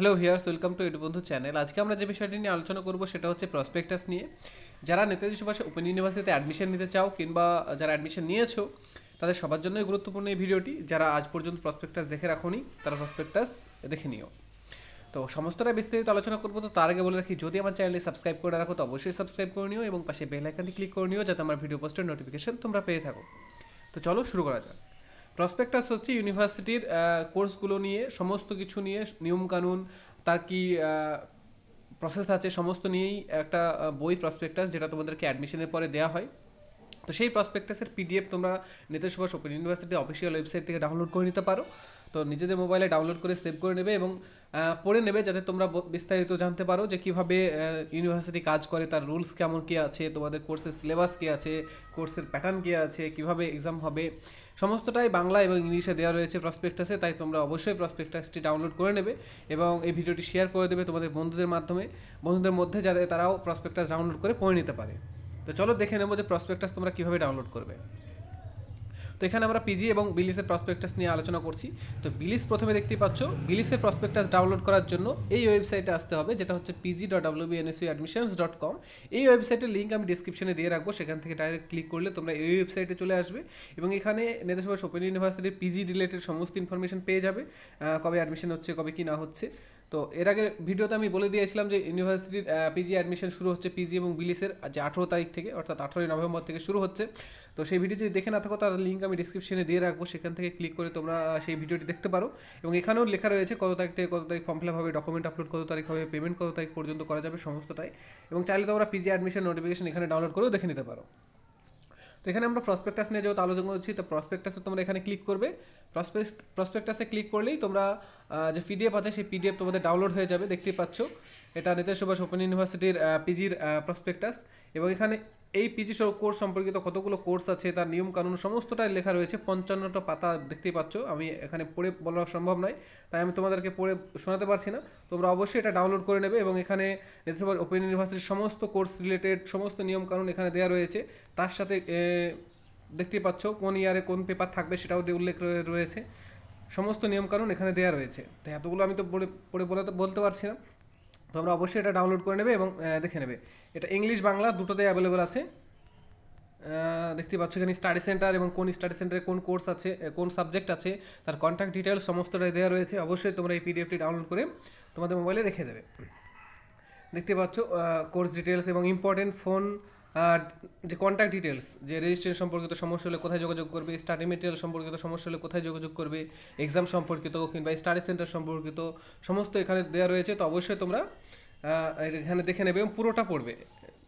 Hello here's welcome to বন্ধু channel আজকে আমরা যে বিষয়টি নিয়ে আলোচনা করব সেটা হচ্ছে প্রসপেক্টাস নিয়ে। যারা নেতাজি সুভাষে ওপেন ইউনিভার্সিটিতে অ্যাডমিশন নিতে চাও কিংবা যারা অ্যাডমিশন নিয়েছো, তাদের সবার জন্যই গুরুত্বপূর্ণ এই ভিডিওটি। যারা আজ পর্যন্ত প্রসপেক্টাস দেখে রাখোনি, তারা প্রসপেক্টাস দেখে নিও। তো সমস্তটা বিস্তারিত আলোচনা করব, তো তার আগে বলে রাখি, যদি আমার চ্যানেলে সাবস্ক্রাইব করে রাখো, তো অবশ্যই সাবস্ক্রাইব করে নিও এবং পাশে বেল আইকনটি ক্লিক করে নিও, যাতে আমার ভিডিও পোস্টের নোটিফিকেশন তোমরা পেয়ে থাকো। তো চলো শুরু করা যাক। প্রসপেক্টাস হচ্ছে ইউনিভার্সিটির কোর্সগুলো নিয়ে, সমস্ত কিছু নিয়ে নিয়মকানুন তার কি প্রসেস আছে, সমস্ত নিয়েই একটা বই প্রসপেক্টাস যেটা তোমাদেরকে অ্যাডমিশনের পরে দেওয়া হয়। তো সেই প্রসপেক্টাসের পিডিএফ তোমরা Netaji Subhas open university official website থেকে ডাউনলোড করে নিতে পারো। তো নিজেদের মোবাইলে ডাউনলোড করে সেভ করে নেবে এবং পড়ে নেবে যাতে তোমরা বিস্তারিত জানতে পারো যে কীভাবে ইউনিভার্সিটি কাজ করে, তার রুলস কেমন কী আছে, তোমাদের কোর্সের সিলেবাস কী আছে কোর্সের প্যাটার্ন কী আছে, কীভাবে এক্সাম হবে। সমস্তটাই বাংলা এবং ইংলিশে দেওয়া রয়েছে প্রসপেক্টাসে তাই তোমরা অবশ্যই প্রসপেক্টাসটি ডাউনলোড করে নেবে এবং এই ভিডিওটি শেয়ার করে দেবে তোমাদের বন্ধুদের মাধ্যমে। বন্ধুদের মধ্যে যাতে তারাও প্রসপেক্টাস ডাউনলোড করে পড়ে নিতে পারে। তো চলো দেখে নেব যে প্রসপেক্টাস তোমরা কীভাবে ডাউনলোড করবে। তো এখানে আমরা পিজি এবং বিলিসের প্রসপেক্টাস নিয়ে আলোচনা করছি। তো বিলিস প্রথমে দেখতেই পাচ্ছ বিলিসের প্রসপেক্টাস ডাউনলোড করার জন্য এই ওয়েবসাইটে আসতে হবে, যেটা হচ্ছে PG dot W BNSU admissions dot com এই ওয়েবসাইটের লিঙ্ক আমি ডিসক্রিপশনে দিয়ে রাখব, সেখান থেকে ডাইরেক্ট ক্লিক করলে তোমরা এই ওয়েবসাইটে চলে আসবে এবং এখানে নেতাসভা ওপেন ইউনিভার্সিটির পিজি রিলেটেড সমস্ত ইনফরমেশন পেয়ে যাবে কবে অ্যাডমিশন হচ্ছে, কবে কি না হচ্ছে। তো এর আগে ভিডিওতে আমি বলে দিয়েছিলাম যে ইউনিভার্সিটির পিজি অ্যাডমিশন শুরু হচ্ছে পিজি এবং বিলিসের যে আঠেরো তারিখ থেকে, অর্থাৎ আঠেরোই নভেম্বর থেকে শুরু হচ্ছে। তো সেই ভিডিও যদি দেখে না থাকো তার লিঙ্ক আমি ডিসক্রিপশনে দিয়ে রাখব। সেখান থেকে ক্লিক করে তোমরা সেই ভিডিওটি দেখতে পারো। এবং এখানেও লেখা রয়েছে কত তারিখ থেকে কত তারিখ ফর্ম ফিল হবে ডকুমেন্ট আপলোড কত তারিখ হবে পেমেন্ট কত তারিখ পর্যন্ত করা যাবে, সমস্তটাই। এবং চাইলে তোমরা পিজি অ্যাডমিশন নোটিফিকেশন এখানে ডাউনলোড করেও দেখে নিতে পারো। এখানে আমরা প্রসপেক্টাস নিয়ে যেহেতু আলোচনা করছি, তো প্রসপেক্টাসে তোমরা এখানে ক্লিক করবে। প্রসপেক্ট প্রসপেক্টাসে ক্লিক করলেই তোমরা যে পিডিএফ আছে সেই পিডিএফ তোমাদের ডাউনলোড হয়ে যাবে, দেখতেই পাচ্ছ। এটা নেতাজ সুভাষ ওপেন ইউনিভার্সিটির পিজির প্রসপেক্টাস এবং এখানে এই পিজি সহ কোর্স সম্পর্কিত কতগুলো কোর্স আছে, তার নিয়ম কানুন সমস্তটাই লেখা রয়েছে, পঞ্চান্নটা পাতা দেখতেই পাচ্ছ, আমি এখানে পড়ে বলা সম্ভব নয়, তাই আমি তোমাদেরকে পড়ে শোনাতে পারছি না, তোমরা অবশ্যই এটা ডাউনলোড করে নেবে এবং এখানে নেতাজি ওপেন ইউনিভার্সিটির সমস্ত কোর্স রিলেটেড সমস্ত নিয়ম কানুন এখানে দেওয়া রয়েছে, তার সাথে দেখতেই পাচ্ছ কোন ইয়ারে কোন পেপার থাকবে সেটাও উল্লেখ রয়েছে, সমস্ত নিয়মকানুন এখানে দেওয়া রয়েছে, তাই এতগুলো আমি তো পড়ে পড়ে বলতে বলতে পারছি না তোমরা অবশ্যই এটা ডাউনলোড করে নেবে এবং দেখে নেবে। এটা ইংলিশ বাংলা দুটোতেই অ্যাভেলেবেল আছে। দেখতে পাচ্ছ এখানে স্টাডি সেন্টার এবং কোন স্টাডি সেন্টারে কোন কোর্স আছে কোন সাবজেক্ট আছে, তার কন্ট্যাক্ট ডিটেলস সমস্তটাই দেওয়া রয়েছে। অবশ্যই তোমরা এই পিডিএফটি ডাউনলোড করে তোমাদের মোবাইলে রেখে দেবে। দেখতে পাচ্ছ কোর্স ডিটেলস এবং ইম্পর্টেন্ট ফোন যে কন্ট্যাক্ট ডিটেলস যে রেজিস্ট্রেশন সম্পর্কিত সমস্যা হলে কোথায় যোগাযোগ করবে স্টাডি মেটেরিয়াল সম্পর্কিত সমস্যা হলে কোথায় যোগাযোগ করবে এক্সাম সম্পর্কিত কিংবা স্টাডি সেন্টার সম্পর্কিত সমস্ত এখানে দেওয়া রয়েছে, তো অবশ্যই তোমরা এখানে দেখে নেবে এবং পুরোটা পড়বে,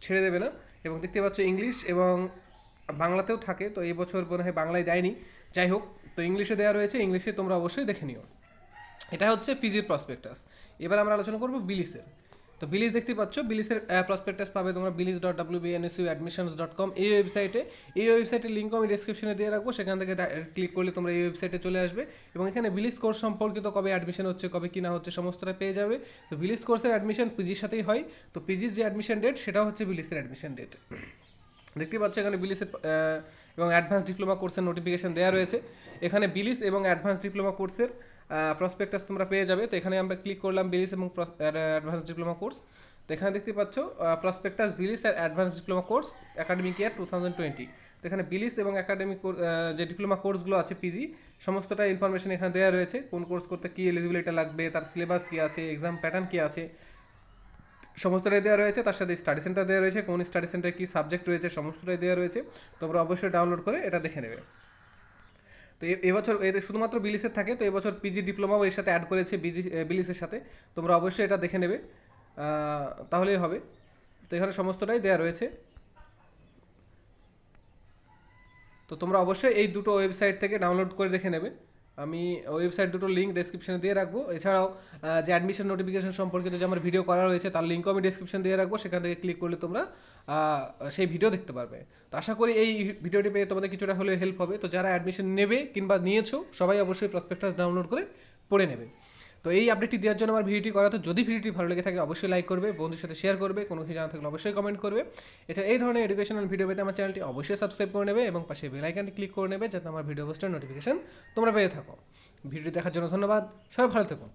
ছেড়ে দেবে না। এবং দেখতে পাচ্ছ ইংলিশ এবং বাংলাতেও থাকে, তো এই বছর মনে হয় বাংলায় দেয়নি। যাই হোক, তো ইংলিশে দেওয়া রয়েছে ইংলিশে তোমরা অবশ্যই দেখে নিও। এটা হচ্ছে পিজির প্রসপেক্টাস এবার আমরা আলোচনা করব বিলিসের তো বিলিজ দেখতে পাচ্ছ। বিলিসের প্রসপেক্টাস পাবে তোমরা BLIS dot W BNSU admissions dot com এই ওয়েবসাইটে এই ওয়েবসাইটের লিঙ্ক আমি ডিসক্রিপশনে দিয়ে রাখব। সেখান থেকে ক্লিক করলে তোমরা এই ওয়েবসাইটে চলে আসবে। এবং এখানে বিলিজ কোর্স সম্পর্কিত কবে অ্যাডমিশন হচ্ছে, কবে কি না হচ্ছে, সমস্তটা পেয়ে যাবে। তো বিলিজ কোর্সের অ্যাডমিশন পিজির সাথেই হয়। তো পিজির যে অ্যাডমিশন ডেট সেটাও হচ্ছে বিলিসের অ্যাডমিশন ডেট দেখতে পাচ্ছ এখানে বিলিসের এবং অ্যাডভান্স ডিপ্লোমা কোর্সের নোটিফিকেশন দেওয়া রয়েছে। এখানে বিলিস এবং অ্যাডভান্স ডিপ্লোমা কোর্সের প্রসপেক্টাস তোমরা পেয়ে যাবে। তো এখানে আমরা ক্লিক করলাম বিলিস এবং অ্যাডভান্স ডিপ্লোমা কোর্স তো এখানে দেখতে পাচ্ছ প্রসপেক্টাস বিলিস আর advance diploma course academic year two thousand twenty তো এখানে বিলিস এবং একাডেমিক যে ডিপ্লোমা কোর্সগুলো আছে পিজি সমস্তটা ইনফরমেশন এখানে দেওয়া রয়েছে। কোন কোর্স করতে কী এলিজিবিলিটি লাগবে, তার সিলেবাস কী আছে এক্সাম প্যাটার্ন কী আছে, সমস্তটাই দেওয়া রয়েছে। তার সাথে স্টাডি সেন্টার দেওয়া রয়েছে, কোন স্টাডি সেন্টারে কী সাবজেক্ট রয়েছে, সমস্তটাই দেওয়া রয়েছে। তোমরা অবশ্যই ডাউনলোড করে এটা দেখে নেবে। তো এবছর এতে শুধুমাত্র বিলিসের থাকে, তো এবছর পিজি ডিপ্লোমাও এর সাথে অ্যাড করেছে বিজি বিলিসের সাথে। তোমরা অবশ্যই এটা দেখে নেবে। তাহলেই হবে। তো এখানে সমস্তটাই দেয়া রয়েছে। তো তোমরা অবশ্যই এই দুটো ওয়েবসাইট থেকে ডাউনলোড করে দেখে নেবে। আমি ওয়েবসাইট দুটো লিঙ্ক ডেসক্রিপশনে দিয়ে রাখব। এছাড়াও যে অ্যাডমিশন নোটিফিকেশন সম্পর্কিত যে আমার ভিডিও করা রয়েছে, তার লিঙ্কও আমি ডেসক্রিপশন দিয়ে রাখব। সেখান থেকে ক্লিক করলে তোমরা সেই ভিডিও দেখতে পারবে। তো আশা করি এই ভিডিওটি পেয়ে তোমাদের কিছুটা হলেও হেল্প হবে। তো যারা অ্যাডমিশন নেবে কিংবা নিয়েছো, সবাই অবশ্যই প্রসপেক্টাস ডাউনলোড করে পড়ে নেবে। তো এই আপডেটটি দেওয়ার জন্য আমার ভিডিওটি করা। তো যদি ভিডিওটি ভালো লেগে থাকে, অবশ্যই লাইক করবে বন্ধুর সাথে শেয়ার করবে, কোনো কিছু জানা থাকলে অবশ্যই কমেন্ট করবে। এছাড়া এই ধরনের এডুকেশনাল ভিডিও পেতে আমার চ্যানেলটি অবশ্যই সাবস্ক্রাইব করে নেবে এবং পাশে বেল আইকনটি ক্লিক করে নেবে, যাতে আমার ভিডিও পোস্টের নোটিফিকেশন তোমরা পেয়ে থাকো। ভিডিওটি দেখার জন্য ধন্যবাদ। সবাই ভালো থেকো